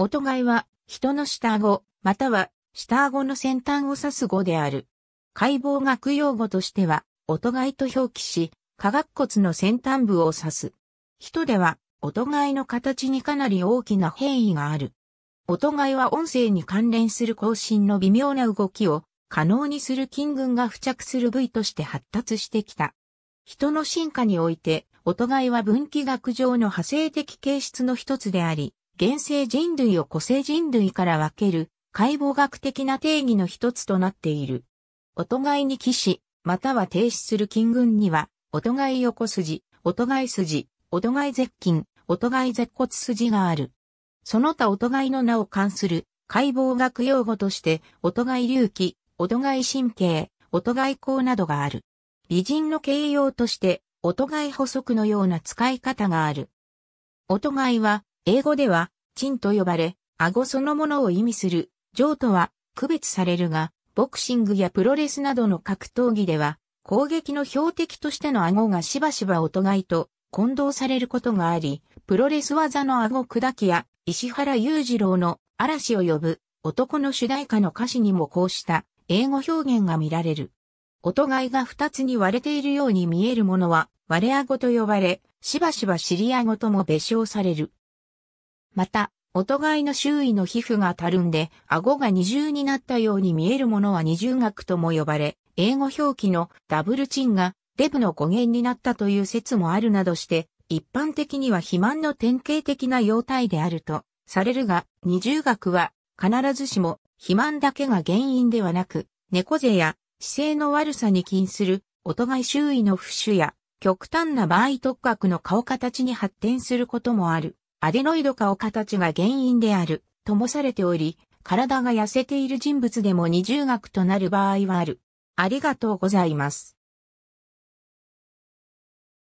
音貝は人の下顎、または下顎の先端を指す語である。解剖学用語としては、音貝と表記し、下顎骨の先端部を指す。人では、音貝の形にかなり大きな変異がある。音貝は音声に関連する更新の微妙な動きを可能にする筋群が付着する部位として発達してきた。人の進化において、音貝は分岐学上の派生的形質の一つであり、現生人類を個性人類から分ける解剖学的な定義の一つとなっている。音貝に起死、または停止する筋群には、音貝横筋、音貝筋、音貝絶筋、音貝絶骨筋がある。その他音貝の名を冠する解剖学用語として、音貝隆起、音貝神経、音貝孔などがある。美人の形容として、音貝補足のような使い方がある。音貝は、英語では、チンと呼ばれ、顎そのものを意味する、上とは、区別されるが、ボクシングやプロレスなどの格闘技では、攻撃の標的としての顎がしばしば音貝と混同されることがあり、プロレス技の顎砕きや石原裕次郎の嵐を呼ぶ男の主題歌の歌詞にもこうした英語表現が見られる。音貝が二つに割れているように見えるものは割れ顎と呼ばれ、しばしば尻顎とも別称される。また、音貝の周囲の皮膚がたるんで、顎が二重になったように見えるものは二重顎とも呼ばれ、英語表記のダブルチンがデブの語源になったという説もあるなどして、一般的には肥満の典型的な様態であるとされるが、二重顎は必ずしも肥満だけが原因ではなく、猫背や姿勢の悪さに起因する、音が周囲の浮腫や、極端な場合突角の顔形に発展することもある。アデノイド顔形が原因である、ともされており、体が痩せている人物でも二重額となる場合はある。ありがとうございます。